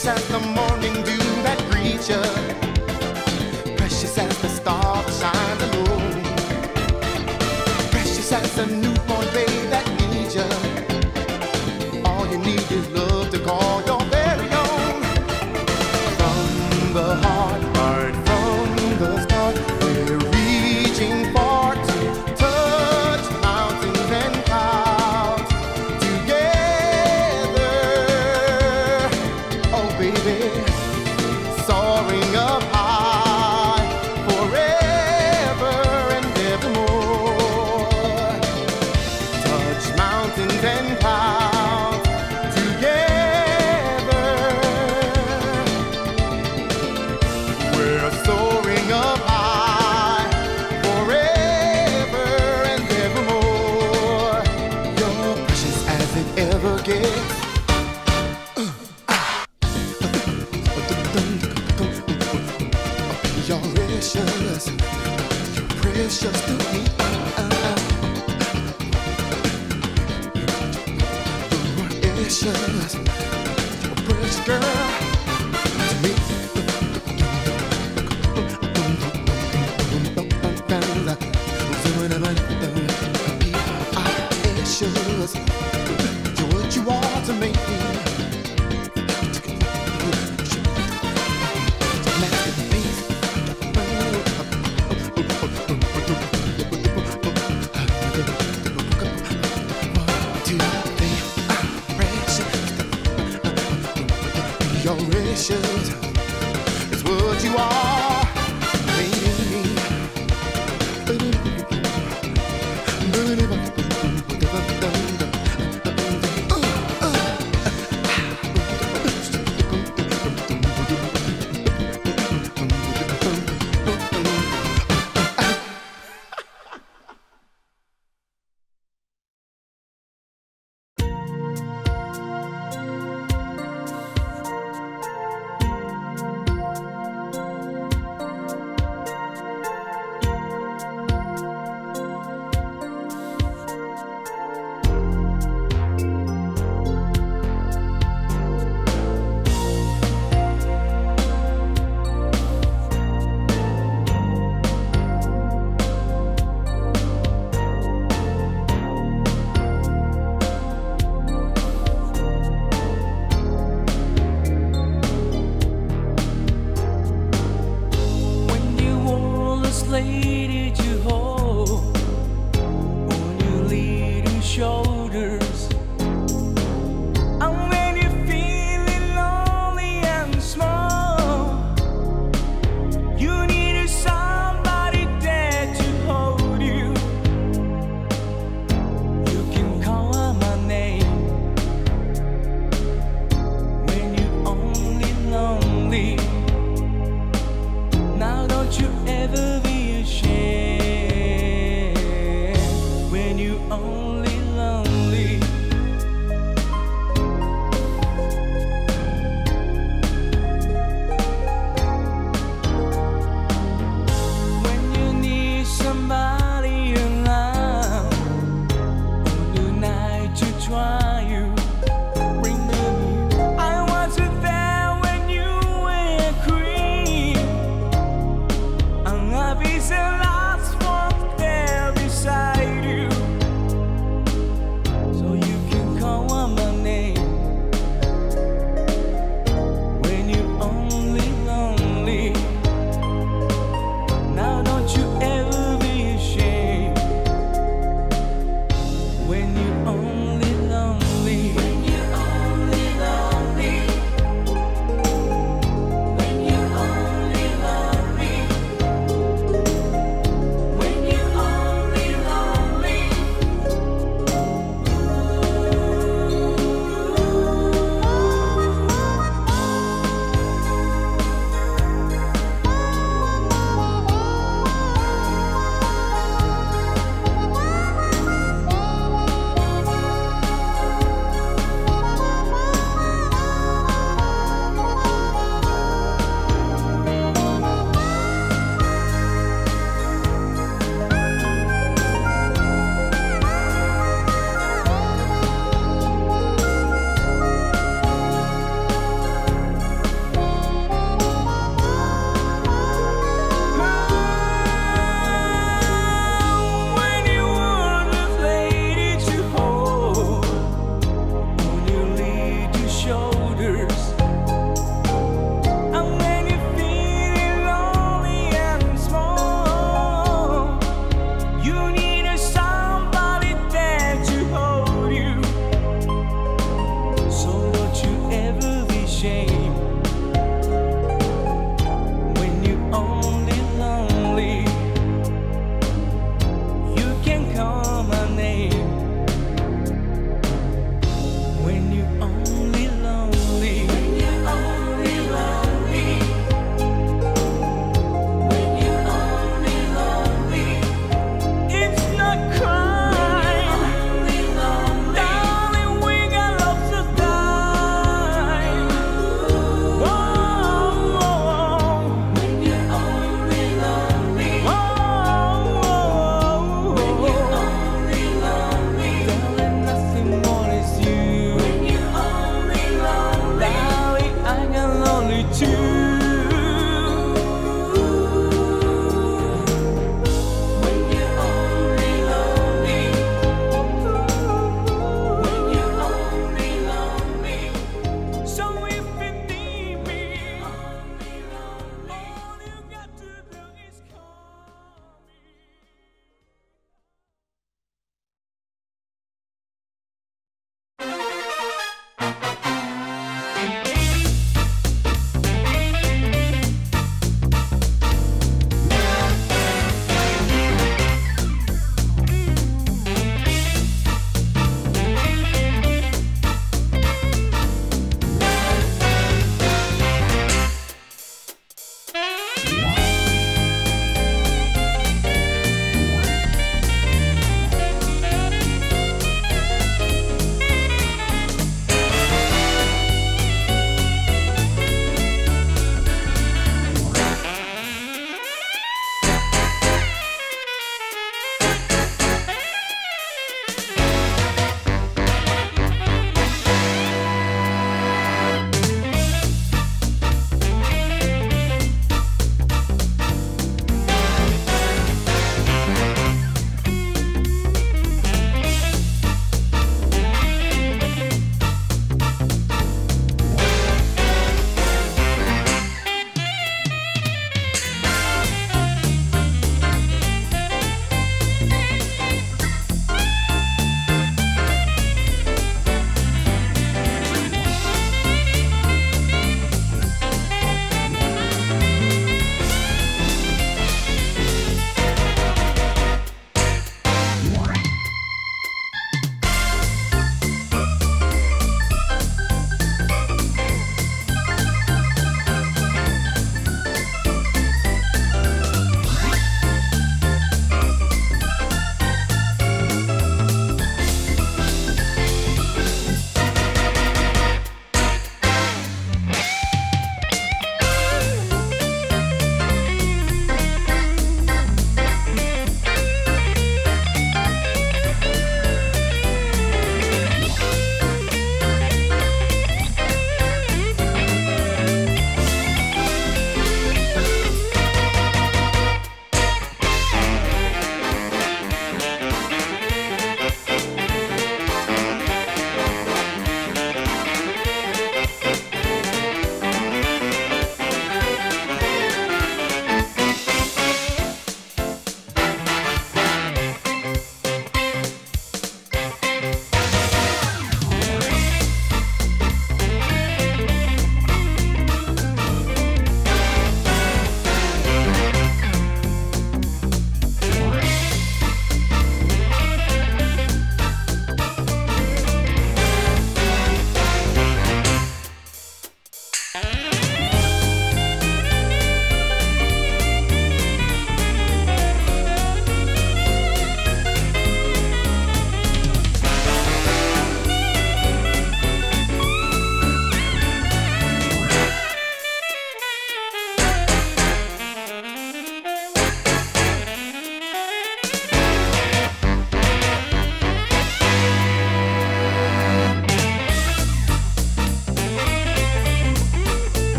San make me